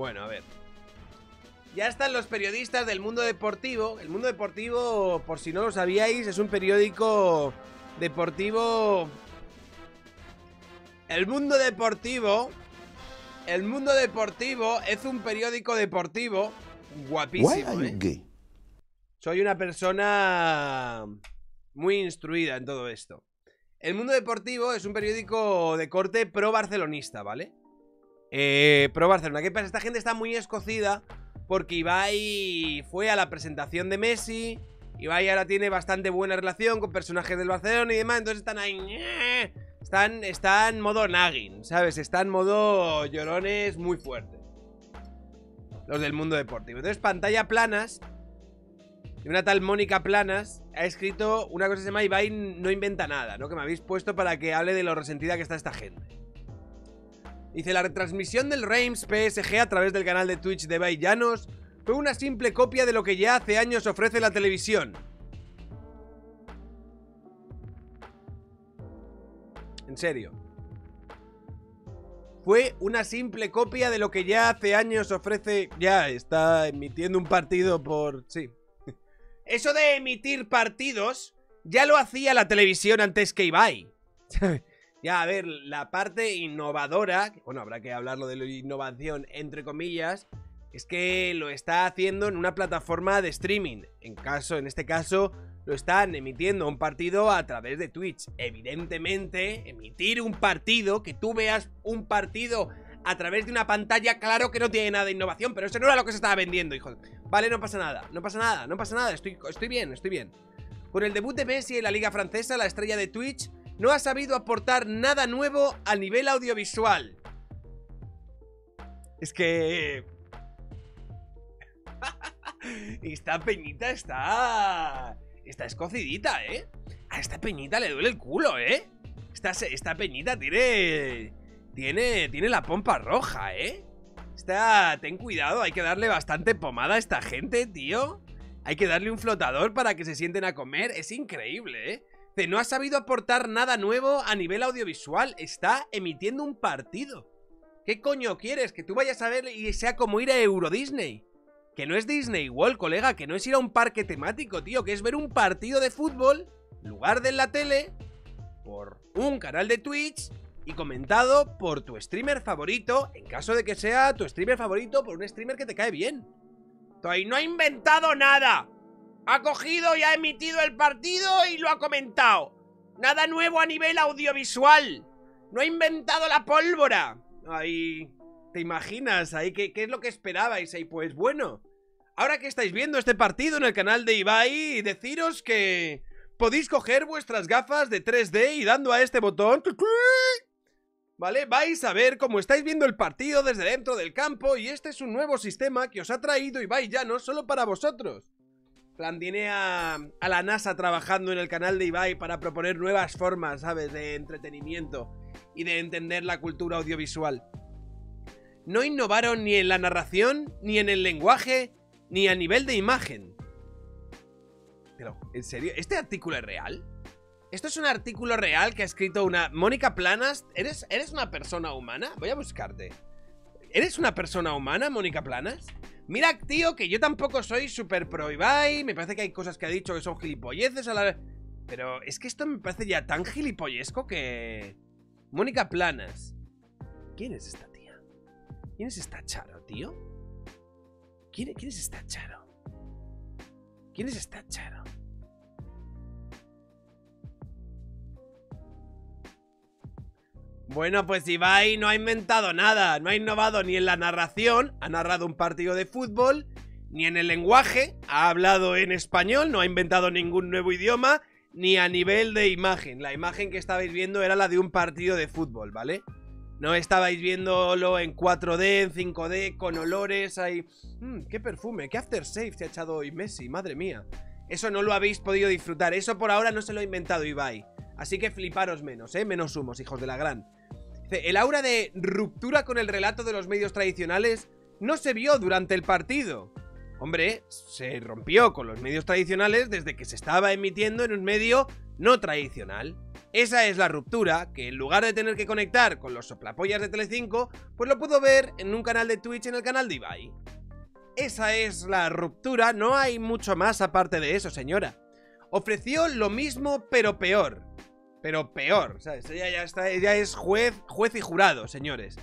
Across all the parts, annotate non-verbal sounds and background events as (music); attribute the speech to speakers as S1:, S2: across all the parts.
S1: Bueno, a ver. Ya están los periodistas del mundo deportivo. El mundo deportivo, por si no lo sabíais, es un periódico deportivo. El mundo deportivo. El mundo deportivo es un periódico deportivo guapísimo. ¿eh? Soy una persona muy instruida en todo esto. El Mundo Deportivo es un periódico de corte pro barcelonista, ¿vale? Eh, pro Barcelona. ¿Qué pasa? Esta gente está muy escocida porque Ibai fue a la presentación de Messi. Ibai ahora tiene bastante buena relación con personajes del Barcelona y demás. Entonces están ahí. Están, están modo nagging, ¿sabes? Están modo llorones muy fuerte. Los del mundo deportivo. Entonces, pantalla planas y una tal Mónica Planas ha escrito una cosa que se llama Ibai no inventa nada, ¿no? Que me habéis puesto para que hable de lo resentida que está esta gente. Dice, la retransmisión del Reims PSG a través del canal de Twitch de Ibai Llanos fue una simple copia de lo que ya hace años ofrece la televisión. En serio. Fue una simple copia de lo que ya hace años ofrece... Ya, está emitiendo un partido por... Sí, (laughs) eso de emitir partidos ya lo hacía la televisión antes que Ibai. (laughs) ya, a ver, la parte innovadora, bueno, habrá que hablarlo de la innovación entre comillas, es que lo está haciendo en una plataforma de streaming. En caso, en este caso, lo están emitiendo un partido a través de Twitch. Evidentemente, emitir un partido, que tú veas un partido a través de una pantalla, claro que no tiene nada de innovación, pero eso no era lo que se estaba vendiendo, hijo. Vale, no pasa nada, no pasa nada, no pasa nada, estoy, estoy bien, estoy bien. Con el debut de Messi en la Liga Francesa, la estrella de Twitch no ha sabido aportar nada nuevo a nivel audiovisual. Es que... (laughs) esta peñita está... Está escocidita, ¿eh? A esta peñita le duele el culo, ¿eh? Esta, esta peñita tiene... Tiene, tiene la pompa roja, ¿eh? Está... Ten cuidado, hay que darle bastante pomada a esta gente, tío. Hay que darle un flotador para que se sienten a comer. Es increíble, ¿eh? No ha sabido aportar nada nuevo a nivel audiovisual. Está emitiendo un partido. ¿Qué coño quieres? Que tú vayas a ver y sea como ir a Euro Disney. Que no es Disney World, colega. Que no es ir a un parque temático, tío. Que es ver un partido de fútbol, lugar de la tele, por un canal de Twitch y comentado por tu streamer favorito, en caso de que sea tu streamer favorito, por un streamer que te cae bien. Toy no ha inventado nada. Ha cogido y ha emitido el partido y lo ha comentado. Nada nuevo a nivel audiovisual. No ha inventado la pólvora. Ahí... ¿Te imaginas? Ahí, ¿qué, ¿qué es lo que esperabais? Ahí, pues bueno. Ahora que estáis viendo este partido en el canal de Ibai, deciros que... Podéis coger vuestras gafas de 3D y dando a este botón... ¿Vale? Vais a ver cómo estáis viendo el partido desde dentro del campo y este es un nuevo sistema que os ha traído Ibai ya no solo para vosotros. Plan, tiene a, a, la NASA trabajando en el canal de Ibai para proponer nuevas formas, ¿sabes? De entretenimiento y de entender la cultura audiovisual. No innovaron ni en la narración, ni en el lenguaje, ni a nivel de imagen. Pero, ¿en serio? ¿Este artículo es real? Esto es un artículo real que ha escrito una... Mónica Planas, ¿eres, ¿eres una persona humana? Voy a buscarte. ¿Eres una persona humana, Mónica Planas? Mira, tío, que yo tampoco soy super pro Ibai. Me parece que hay cosas que ha dicho que son gilipolleces a la... Pero es que esto me parece ya tan gilipollesco que... Mónica Planas. ¿Quién es esta tía? ¿Quién es esta Charo, tío? ¿Quién, quién es esta Charo? ¿Quién es esta Charo? Bueno, pues Ibai no ha inventado nada, no ha innovado ni en la narración, ha narrado un partido de fútbol, ni en el lenguaje, ha hablado en español, no ha inventado ningún nuevo idioma, ni a nivel de imagen. La imagen que estabais viendo era la de un partido de fútbol, ¿vale? No estabais viéndolo en 4D, en 5D, con olores ahí... Mmm, qué perfume, qué aftershave se ha echado hoy Messi, madre mía. Eso no lo habéis podido disfrutar, eso por ahora no se lo ha inventado Ibai. Así que fliparos menos, ¿eh? Menos humos, hijos de la gran. El aura de ruptura con el relato de los medios tradicionales no se vio durante el partido. Hombre, se rompió con los medios tradicionales desde que se estaba emitiendo en un medio no tradicional. Esa es la ruptura, que en lugar de tener que conectar con los soplapollas de Telecinco, pues lo puedo ver en un canal de Twitch en el canal de Ibai. Esa es la ruptura, no hay mucho más aparte de eso, señora. Ofreció lo mismo, pero peor. Pero peor, ya, es juez, juez y jurado, señores.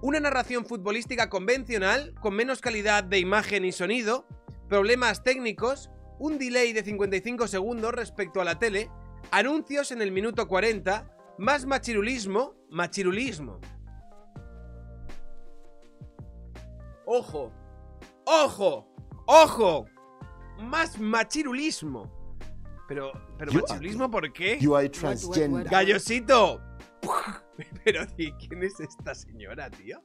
S1: Una narración futbolística convencional, con menos calidad de imagen y sonido, problemas técnicos, un delay de 55 segundos respecto a la tele, anuncios en el minuto 40, más machirulismo, machirulismo. Ojo, ojo, ojo, más machirulismo. Pero, pero machirulismo, ¿por qué? Gallosito. (laughs) Pero, ¿quién es esta señora, tío?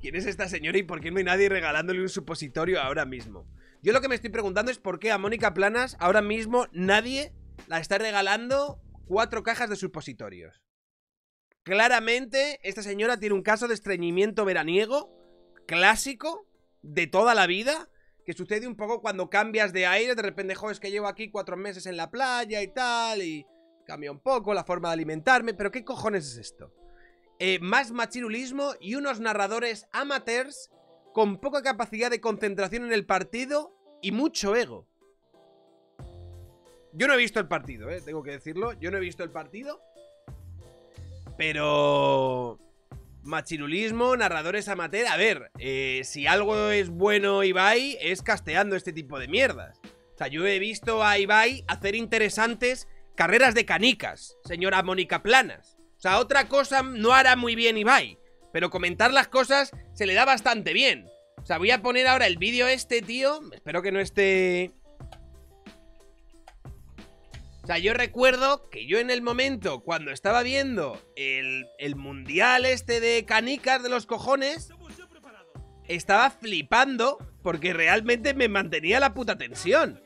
S1: ¿Quién es esta señora y por qué no hay nadie regalándole un supositorio ahora mismo? Yo lo que me estoy preguntando es por qué a Mónica Planas ahora mismo nadie la está regalando cuatro cajas de supositorios. Claramente, esta señora tiene un caso de estreñimiento veraniego clásico de toda la vida que sucede un poco cuando cambias de aire, de repente, joder, es que llevo aquí cuatro meses en la playa y tal, y cambia un poco la forma de alimentarme, pero ¿qué cojones es esto? Eh, más machirulismo y unos narradores amateurs con poca capacidad de concentración en el partido y mucho ego. Yo no he visto el partido, eh, tengo que decirlo. Yo no he visto el partido. Pero... Machirulismo, narradores amateur. A ver, eh, si algo es bueno Ibai, es casteando este tipo de mierdas. O sea, yo he visto a Ibai hacer interesantes carreras de canicas, señora Mónica Planas. O sea, otra cosa no hará muy bien Ibai, pero comentar las cosas se le da bastante bien. O sea, voy a poner ahora el vídeo este, tío. Espero que no esté... O sea, yo recuerdo que yo en el momento, cuando estaba viendo el, el mundial este de canicas de los cojones, estaba flipando porque realmente me mantenía la puta tensión.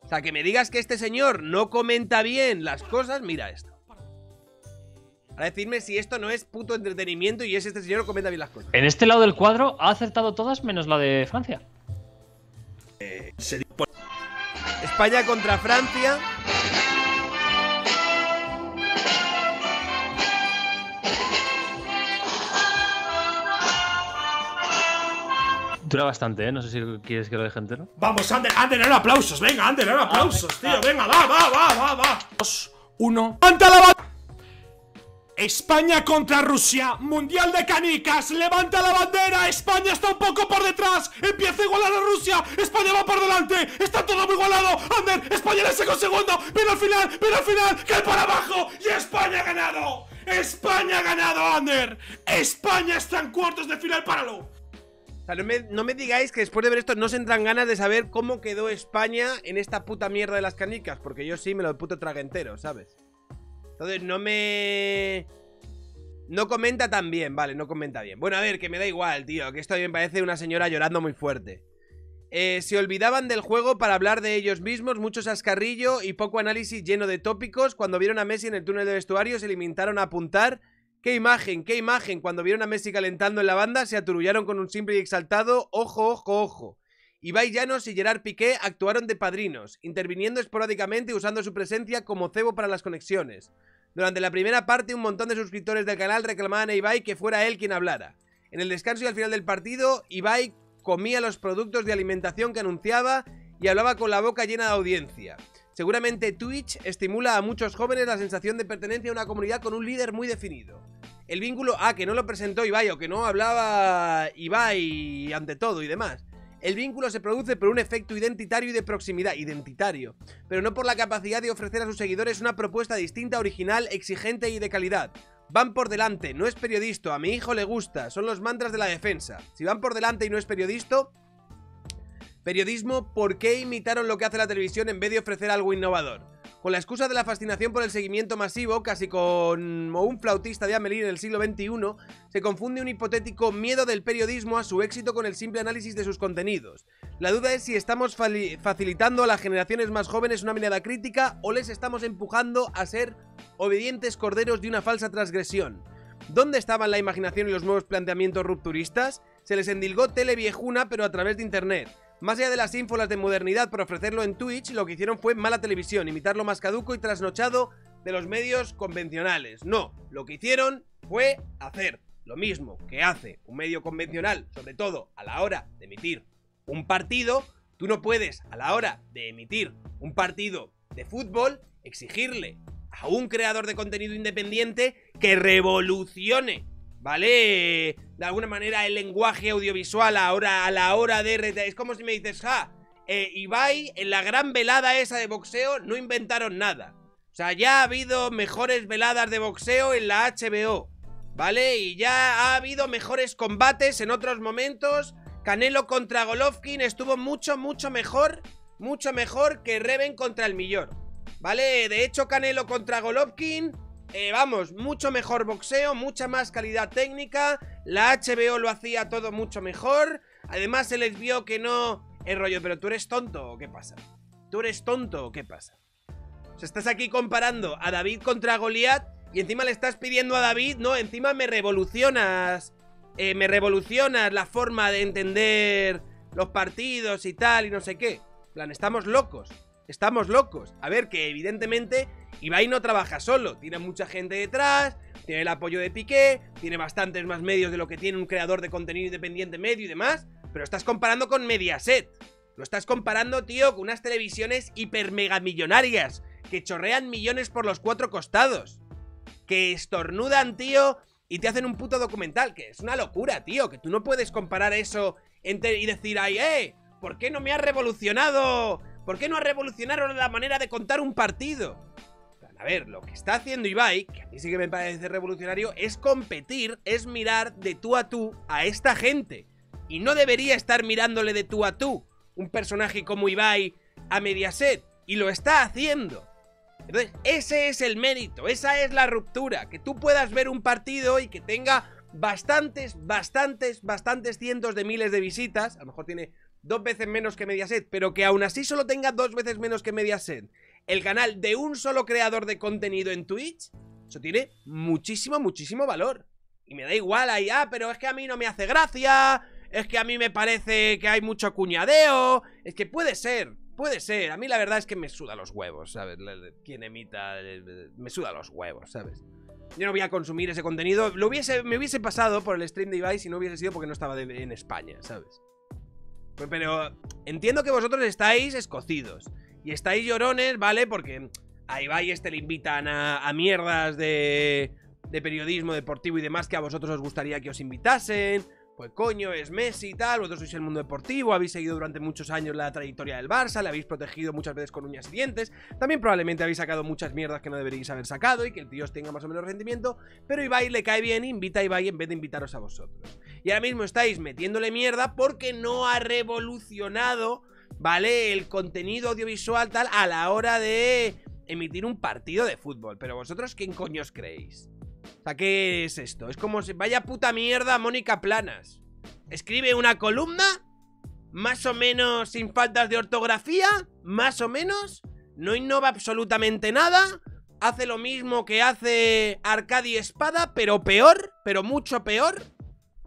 S1: O sea, que me digas que este señor no comenta bien las cosas, mira esto. Para decirme si esto no es puto entretenimiento y es este señor que comenta bien las cosas.
S2: En este lado del cuadro ha acertado todas menos la de Francia.
S1: Eh, España contra Francia.
S2: Dura bastante, ¿eh? No sé si quieres que lo deje entero.
S3: Vamos, Ander, Ander, ahora aplausos. Venga, Ander, ahora aplausos, tío. Venga, va, va, va, va, va. Dos, uno. ¡Levanta la España contra Rusia, Mundial de Canicas, levanta la bandera, España está un poco por detrás, empieza a igualar a Rusia, España va por delante, está todo muy igualado, Ander, España le saca un segundo, pero al final, pero al final, cae para abajo. Y España ha ganado, España ha ganado, Ander, España está en cuartos de final, páralo
S1: no me, digáis que después de ver esto no se entran ganas de saber cómo quedó España en esta puta mierda de las canicas, porque yo sí me lo puto trague entero, ¿sabes? Entonces no me... No comenta tan bien, vale, no comenta bien. Bueno, a ver, que me da igual, tío, que esto me parece una señora llorando muy fuerte. Eh, se olvidaban del juego para hablar de ellos mismos, mucho sascarrillo y poco análisis lleno de tópicos. Cuando vieron a Messi en el túnel de vestuario se limitaron a apuntar ¡Qué imagen, qué imagen! Cuando vieron a Messi calentando en la banda, se aturullaron con un simple y exaltado ¡Ojo, ojo, ojo! Ibai Llanos y Gerard Piqué actuaron de padrinos, interviniendo esporádicamente y usando su presencia como cebo para las conexiones. Durante la primera parte, un montón de suscriptores del canal reclamaban a Ibai que fuera él quien hablara. En el descanso y al final del partido, Ibai comía los productos de alimentación que anunciaba y hablaba con la boca llena de audiencia. Seguramente Twitch estimula a muchos jóvenes la sensación de pertenencia a una comunidad con un líder muy definido. El vínculo, ah, que no lo presentó Ibai o que no hablaba Ibai ante todo y demás. El vínculo se produce por un efecto identitario y de proximidad, identitario, pero no por la capacidad de ofrecer a sus seguidores una propuesta distinta, original, exigente y de calidad. Van por delante, no es periodista, a mi hijo le gusta, son los mantras de la defensa. Si van por delante y no es periodista, Periodismo, ¿por qué imitaron lo que hace la televisión en vez de ofrecer algo innovador? Con la excusa de la fascinación por el seguimiento masivo, casi como un flautista de Amelie en el siglo XXI, se confunde un hipotético miedo del periodismo a su éxito con el simple análisis de sus contenidos. La duda es si estamos facilitando a las generaciones más jóvenes una mirada crítica o les estamos empujando a ser obedientes corderos de una falsa transgresión. ¿Dónde estaban la imaginación y los nuevos planteamientos rupturistas? Se les endilgó tele viejuna pero a través de internet. Más allá de las ínfolas de modernidad por ofrecerlo en Twitch, lo que hicieron fue mala televisión, imitar lo más caduco y trasnochado de los medios convencionales. No, lo que hicieron fue hacer lo mismo que hace un medio convencional, sobre todo a la hora de emitir un partido. Tú no puedes, a la hora de emitir un partido de fútbol, exigirle a un creador de contenido independiente que revolucione, ¿vale? De alguna manera el lenguaje audiovisual ahora a la hora de... Es como si me dices, ja, eh, Ibai en la gran velada esa de boxeo no inventaron nada. O sea, ya ha habido mejores veladas de boxeo en la HBO, ¿vale? Y ya ha habido mejores combates en otros momentos. Canelo contra Golovkin estuvo mucho, mucho mejor, mucho mejor que Reven contra el Millor. ¿Vale? De hecho, Canelo contra Golovkin, eh, vamos, mucho mejor boxeo, mucha más calidad técnica. La HBO lo hacía todo mucho mejor. Además, se les vio que no. El rollo, pero tú eres tonto o qué pasa? ¿Tú eres tonto o qué pasa? O sea, estás aquí comparando a David contra Goliat y encima le estás pidiendo a David, no, encima me revolucionas. Eh, me revolucionas la forma de entender los partidos y tal y no sé qué. Plan, estamos locos. Estamos locos. A ver, que evidentemente Ibai no trabaja solo. Tiene mucha gente detrás, tiene el apoyo de Piqué, tiene bastantes más medios de lo que tiene un creador de contenido independiente medio y demás. Pero estás comparando con Mediaset. Lo estás comparando, tío, con unas televisiones hiper mega millonarias que chorrean millones por los cuatro costados. Que estornudan, tío, y te hacen un puto documental. Que es una locura, tío. Que tú no puedes comparar eso y decir, ay, eh, ¿por qué no me ha revolucionado ¿Por qué no revolucionaron la manera de contar un partido? A ver, lo que está haciendo Ibai, que a mí sí que me parece revolucionario, es competir, es mirar de tú a tú a esta gente. Y no debería estar mirándole de tú a tú un personaje como Ibai a Mediaset. Y lo está haciendo. Entonces, ese es el mérito, esa es la ruptura. Que tú puedas ver un partido y que tenga bastantes, bastantes, bastantes cientos de miles de visitas. A lo mejor tiene dos veces menos que Mediaset, pero que aún así solo tenga dos veces menos que Mediaset, el canal de un solo creador de contenido en Twitch, eso tiene muchísimo, muchísimo valor. Y me da igual ahí, ah, pero es que a mí no me hace gracia, es que a mí me parece que hay mucho cuñadeo, es que puede ser, puede ser. A mí la verdad es que me suda los huevos, ¿sabes? Quien emita, me suda los huevos, ¿sabes? Yo no voy a consumir ese contenido. Lo hubiese, me hubiese pasado por el stream de Ibai si no hubiese sido porque no estaba en España, ¿sabes? Pero entiendo que vosotros estáis escocidos. Y estáis llorones, ¿vale? Porque va y este le invitan a, mierdas de, de periodismo deportivo y demás que a vosotros os gustaría que os invitasen. Pues coño, es Messi y tal, vosotros sois el mundo deportivo, habéis seguido durante muchos años la trayectoria del Barça, le habéis protegido muchas veces con uñas y dientes, también probablemente habéis sacado muchas mierdas que no deberíais haber sacado y que el tío os tenga más o menos rendimiento, pero Ibai le cae bien, invita a Ibai en vez de invitaros a vosotros. Y ahora mismo estáis metiéndole mierda porque no ha revolucionado, ¿vale? El contenido audiovisual tal a la hora de emitir un partido de fútbol. Pero vosotros, ¿quién coño creéis? O sea, ¿qué es esto? Es como si... Vaya puta mierda Mónica Planas. Escribe una columna, más o menos sin faltas de ortografía, más o menos. No innova absolutamente nada. Hace lo mismo que hace Arcadi Espada, pero peor, pero mucho peor.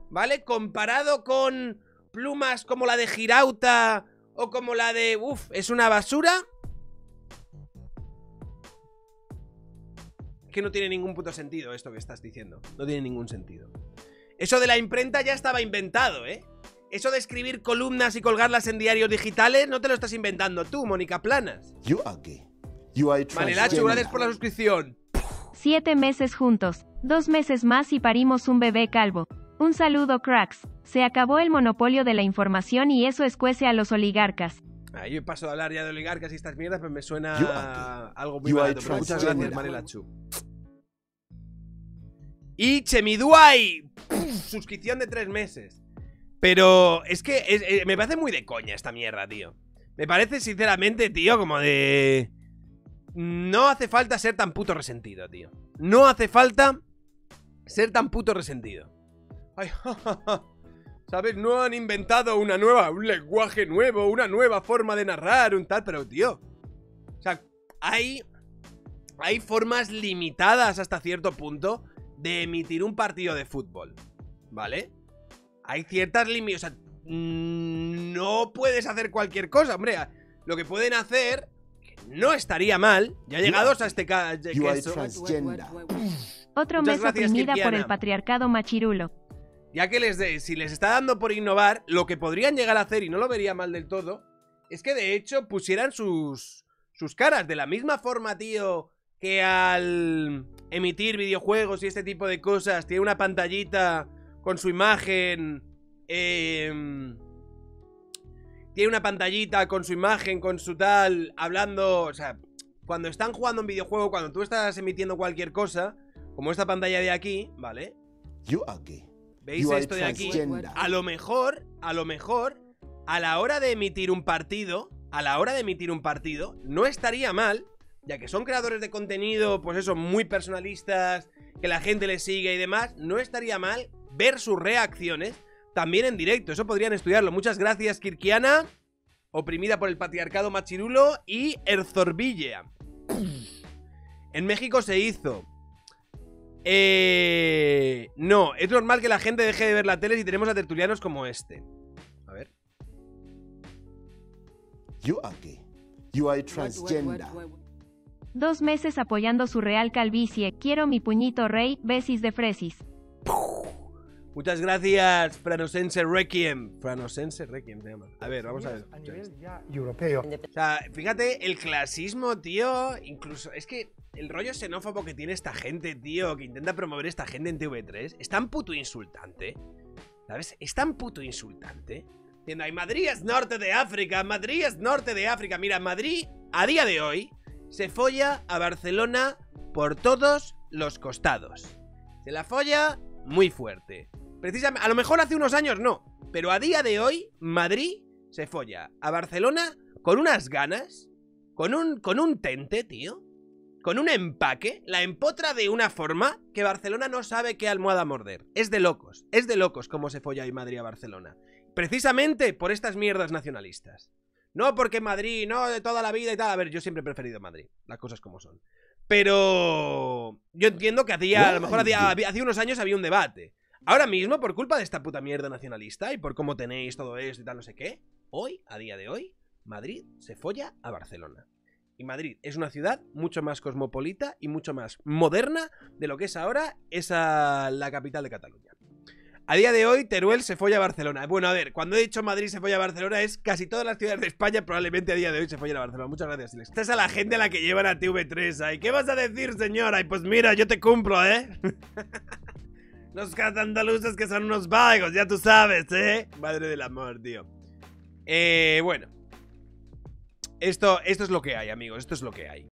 S1: ¿Vale? Comparado con plumas como la de Girauta o como la de... Uf, es una basura. Que no tiene ningún puto sentido esto que estás diciendo. No tiene ningún sentido. Eso de la imprenta ya estaba inventado, ¿eh? Eso de escribir columnas y colgarlas en diarios digitales no te lo estás inventando tú, Mónica Planas.
S4: You are gay. You are
S1: vale, Lacho, gracias por la suscripción.
S5: Siete meses juntos. Dos meses más y parimos un bebé calvo. Un saludo, cracks. Se acabó el monopolio de la información y eso escuece a los oligarcas.
S1: Ah, yo paso de hablar ya de oligarcas y estas mierdas, pero me suena algo muy barato. muchas gracias, Manela Chu. Y Chemiduay, suscripción de tres meses. Pero es que eh, me parece muy de coña esta mierda, tío. Me parece, sinceramente, tío, como de... No hace falta ser tan puto resentido, tío. No hace falta ser tan puto resentido. Ay, (laughs) ¿Sabes? No han inventado una nueva, un lenguaje nuevo, una nueva forma de narrar, un tal, pero tío. O sea, hay. Hay formas limitadas hasta cierto punto de emitir un partido de fútbol. ¿Vale? Hay ciertas límites. O sea, mm, no puedes hacer cualquier cosa, hombre. Lo que pueden hacer. no estaría mal, ya llegados a este ca-
S4: You are
S1: queso,
S4: transgender.
S5: Otro mes oprimida por el patriarcado machirulo.
S1: Ya que les de- si les está dando por innovar, lo que podrían llegar a hacer, y no lo vería mal del todo, es que de hecho pusieran sus, sus caras de la misma forma, tío, que al emitir videojuegos y este tipo de cosas, tiene una pantallita con su imagen. em, tiene una pantallita con su imagen, con su tal, hablando. O sea, cuando están jugando un videojuego, cuando tú estás emitiendo cualquier cosa, como esta pantalla de aquí, ¿vale?
S4: Are gay.
S1: ¿Veis
S4: You
S1: esto de aquí? A lo mejor, a lo mejor, a la hora de emitir un partido, a la hora de emitir un partido, no estaría mal, ya que son creadores de contenido, pues eso, muy personalistas, que la gente les sigue y demás, no estaría mal ver sus reacciones también en directo. Eso podrían estudiarlo. Muchas gracias, Kirkiana, oprimida por el patriarcado machirulo, y Erzorbilla. En México se hizo. Eh, no, es normal que la gente deje de ver la tele si tenemos a tertulianos como este. A ver.
S4: You are gay. You are transgender.
S5: Dos meses apoyando su real calvicie. Quiero mi puñito rey, besis de fresis.
S1: Muchas gracias, Franosense Requiem. Franosense Requiem se llama. A ver, vamos a ver.
S6: A nivel ya europeo.
S1: O sea, fíjate, el clasismo, tío. Incluso, es que el rollo xenófobo que tiene esta gente, tío, que intenta promover esta gente en TV3, es tan puto insultante. ¿Sabes? Es tan puto insultante. Diciendo, ay, Madrid es norte de África, Madrid es norte de África. Mira, Madrid, a día de hoy, se folla a Barcelona por todos los costados. Se la folla muy fuerte. Precisamente, a lo mejor hace unos años no, pero a día de hoy, Madrid se folla a Barcelona con unas ganas, con un, con un tente, tío, con un empaque, la empotra de una forma que Barcelona no sabe qué almohada morder. Es de locos, es de locos cómo se folla hoy Madrid a Barcelona. Precisamente por estas mierdas nacionalistas. No porque Madrid, no de toda la vida y tal. A ver, yo siempre he preferido Madrid, las cosas como son. Pero yo entiendo que hacía, a lo mejor hacía, hace unos años había un debate. Ahora mismo, por culpa de esta puta mierda nacionalista y por cómo tenéis todo esto y tal, no sé qué, hoy, a día de hoy, Madrid se folla a Barcelona. Y Madrid es una ciudad mucho más cosmopolita y mucho más moderna de lo que es ahora esa la capital de Cataluña. A día de hoy, Teruel se folla a Barcelona. Bueno, a ver, cuando he dicho Madrid se folla a Barcelona, es casi todas las ciudades de España probablemente a día de hoy se follan a Barcelona. Muchas gracias, Silex. Esta es a la gente a la que llevan a TV3. Ay, ¿qué vas a decir, señora? Ay, pues mira, yo te cumplo, ¿eh? (laughs) Los andaluces que son unos vagos, ya tú sabes, ¿eh? Madre del amor, tío. Eh, bueno. Esto, esto es lo que hay, amigos. Esto es lo que hay.